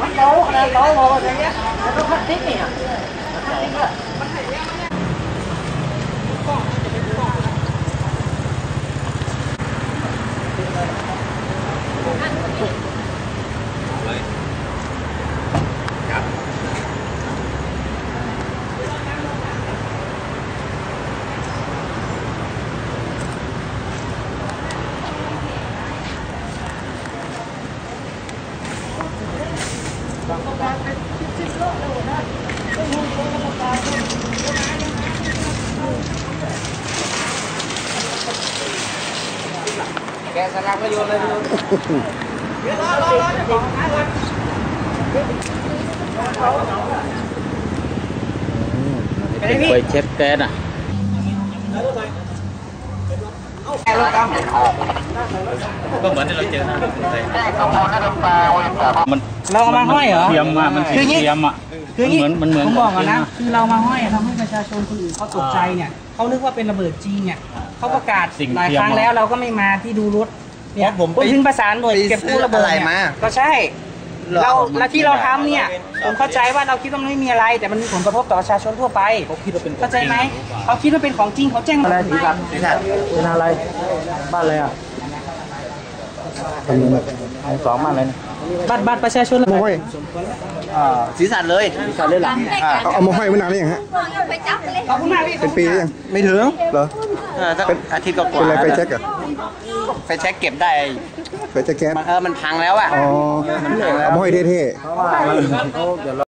Bánh bố, bánh bố bố rồi nhé. Nó phát tiếp nhỉ. Thank you. Kè xà lăng nó vô luôn Đó, đó, đó, quay chép té nè กเนี่ยพัดติ๊กอะแกสลักก็โยนเลยเป็นไฟเช็ดแก๊สอะก็เหมือนที่เราเจอหน้ามันเราเอามาห้อยเหรอเทียมอะมันคืออย่างงี้เทียมอะคืออย่างงี้มันเหมือนมันเหมือนผมบอกก่อนนะกับคือเรามาห้อยทำให้ประชาชนคนอื่นเขาตกใจเนี่ยเขานึกว่าเป็นระเบิดจริงเนี่ยเขาประกาศสิ่งหลายเทียมครั้งแล้วเราก็ไม่มาที่ดูรถเนี่ยเพราะผมไปถึงประสานหน่วยไปเก็บกู้ระเบิดซื้ออะไรเนี่ยมาก็ใช่เหรอเราและที่เราทำเนี่ยผมเข้าใจว่าเราคิดว่ามันไม่มีอะไร แต่มันมีผลกระทบต่อประชาชนทั่วไปเขาคิดว่าเป็นเข้าใจไหมเขาคิดว่าเป็นของจริงเขาแจ้งอะไรสีสันนี่ค่ะเป็นอะไรบ้านอะไรอะ สองมากเลยนะบัตรบัตรประชาชนมาห้อยสีสันเลยสีสันเล่นหลังเอามาห้อยมานานหรือยังฮะเป็นปีหรือยังไม่ถึงเหรอเอออาทิตย์ก็กว่าเป็นอะไรไปเช็กเหรอไปเช็คเก็บได้ไปเช็คแก๊สมันเออมันพังแล้วอะอ๋อเอามาห้อยเท่ๆ